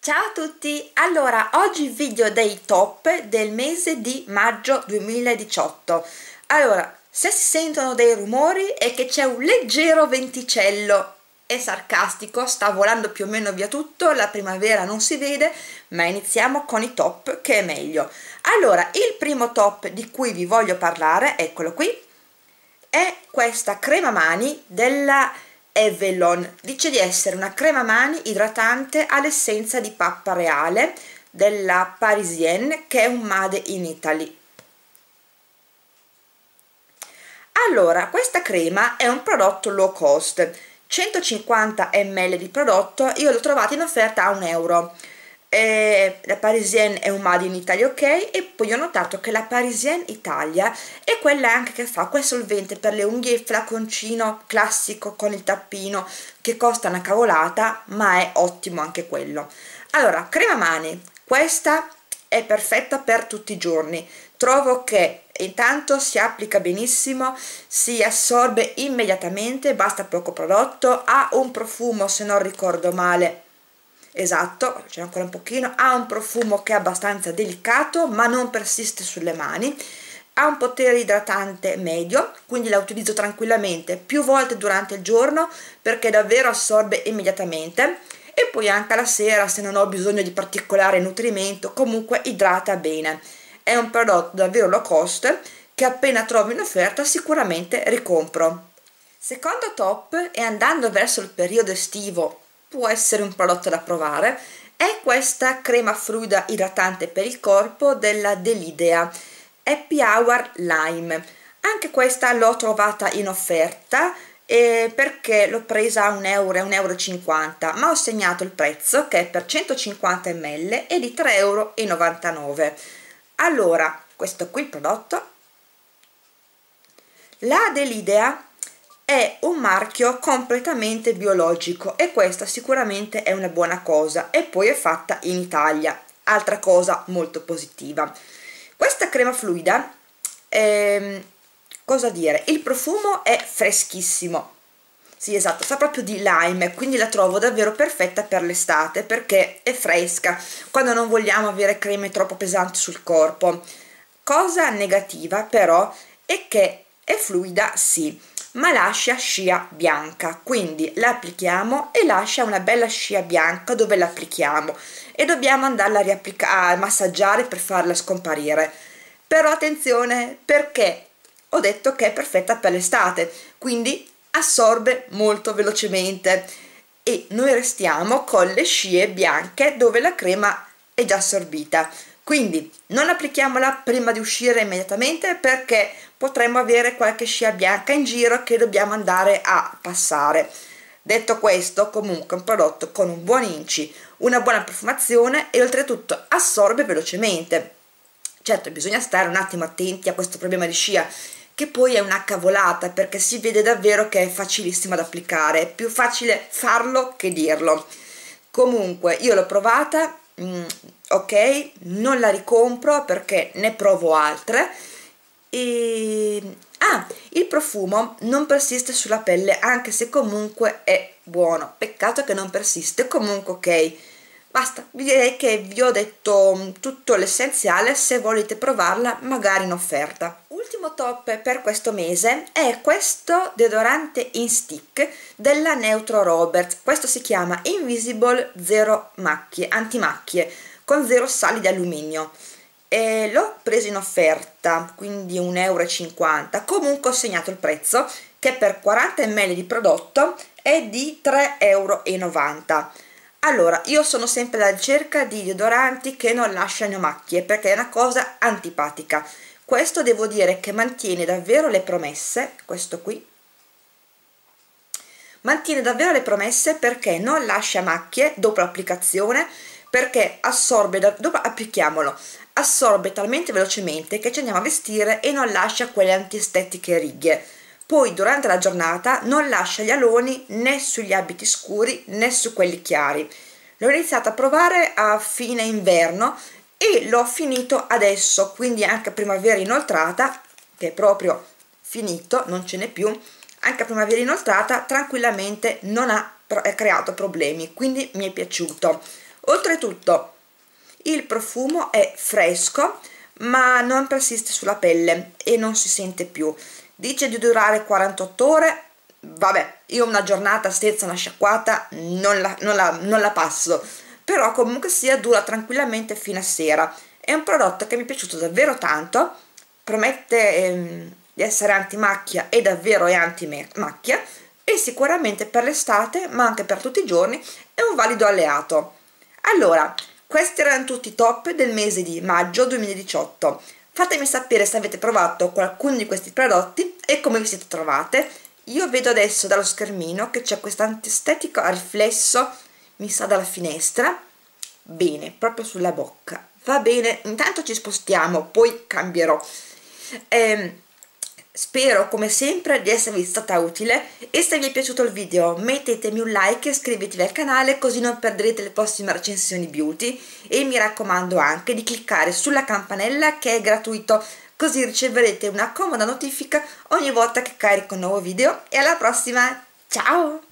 Ciao a tutti! Allora, oggi video dei top del mese di maggio 2018. Allora, se si sentono dei rumori è che c'è un leggero venticello, è sarcastico, sta volando più o meno via tutto, la primavera non si vede, ma iniziamo con i top che è meglio. Allora, il primo top di cui vi voglio parlare, eccolo qui, è questa crema mani della Evelon. Dice di essere una crema mani idratante all'essenza di pappa reale della Parisienne che è un made in Italy. Allora questa crema è un prodotto low cost. 150 ml di prodotto io l'ho trovato in offerta a un euro eh, la Parisienne è un Made in Italy ok? E poi ho notato che la Parisienne Italia è quella anche che fa quel solvente per le unghie flaconcino classico con il tappino che costa una cavolata ma è ottimo anche quello. Allora crema mani questa è perfetta per tutti i giorni. Trovo che intanto si applica benissimo si assorbe immediatamente basta poco prodotto ha un profumo se non ricordo male esatto, c'è ancora un pochino, ha un profumo che è abbastanza delicato ma non persiste sulle mani, ha un potere idratante medio, quindi la utilizzo tranquillamente più volte durante il giorno perché davvero assorbe immediatamente e poi anche la sera se non ho bisogno di particolare nutrimento comunque idrata bene. È un prodotto davvero low cost che appena trovo in offerta sicuramente ricompro. Secondo top e andando verso il periodo estivo può essere un prodotto da provare. È questa crema fluida idratante per il corpo della Delidea Happy Hour Lime. Anche questa l'ho trovata in offerta eh, perché l'ho presa a 1 euro e 1,50 euro ma ho segnato il prezzo che è per 150 ml e di 3,99 euro allora questo qui il prodotto. La Delidea è un marchio completamente biologico e questa sicuramente è una buona cosa e poi è fatta in Italia. Altra cosa molto positiva. Questa crema fluida ehm, cosa dire? Il profumo è freschissimo. Sì esatto sa proprio di lime quindi la trovo davvero perfetta per l'estate perché è fresca quando non vogliamo avere creme troppo pesanti sul corpo. Cosa negativa però è che è fluida sì ma lascia scia bianca. Quindi la applichiamo e lascia una bella scia bianca dove l'applichiamo. E dobbiamo andarla a, a massaggiare per farla scomparire. Però attenzione perché? Ho detto che è perfetta per l'estate quindi assorbe molto velocemente. E noi restiamo con le scie bianche dove la crema è già assorbita. Quindi non applichiamola prima di uscire immediatamente perché potremmo avere qualche scia bianca in giro che dobbiamo andare a passare. Detto questo comunque un prodotto con un buon inci una buona profumazione e oltretutto assorbe velocemente. Certo bisogna stare un attimo attenti a questo problema di scia che poi è una cavolata perché si vede davvero che è facilissimo da applicare è più facile farlo che dirlo. Comunque io l'ho provata mm, ok non la ricompro perché ne provo altre e ah, il profumo non persiste sulla pelle anche se comunque è buono. Peccato che non persiste. Comunque ok. Basta. Direi che vi ho detto mm, tutto l'essenziale. Se volete provarla magari in offerta. Ultimo top per questo mese è questo deodorante in stick della Neutro Roberts questo si chiama Invisible Zero Macchie antimacchie con zero sali di alluminio e l'ho preso in offerta quindi 1,50 euro comunque ho segnato il prezzo che per 40 ml di prodotto è di 3,90 euro allora io sono sempre alla ricerca di deodoranti che non lasciano macchie perché è una cosa antipatica. Questo devo dire che mantiene davvero le promesse questo qui. Mantiene davvero le promesse perché non lascia macchie dopo l'applicazione perché assorbe, da, dopo applichiamolo, assorbe talmente velocemente che ci andiamo a vestire e non lascia quelle antiestetiche righe. Poi durante la giornata non lascia gli aloni né sugli abiti scuri né su quelli chiari. L'ho iniziato a provare a fine inverno e l'ho finito adesso, quindi anche primavera inoltrata, che è proprio finito, non ce n'è più, anche primavera inoltrata tranquillamente non ha creato problemi, quindi mi è piaciuto oltretutto il profumo è fresco ma non persiste sulla pelle e non si sente più. Dice di durare 48 ore. Vabbè io una giornata senza una sciacquata non la, non la, non la passo. Però comunque sia dura tranquillamente fino a sera. È un prodotto che mi è piaciuto davvero tanto. Promette ehm, di essere antimacchia e davvero è antimacchia. E sicuramente per l'estate ma anche per tutti i giorni è un valido alleato allora questi erano tutti i top del mese di maggio 2018 fatemi sapere se avete provato qualcuno di questi prodotti e come vi siete trovate. Io vedo adesso dallo schermino che c'è questo antestetico a riflesso mi sa dalla finestra. Bene, proprio sulla bocca. Va bene, intanto ci spostiamo poi cambierò. Eh, Spero come sempre di esservi stata utile e se vi è piaciuto il video mettetemi un like e iscrivetevi al canale così non perderete le prossime recensioni beauty. E mi raccomando anche di cliccare sulla campanella che è gratuito così riceverete una comoda notifica ogni volta che carico un nuovo video. E alla prossima, ciao!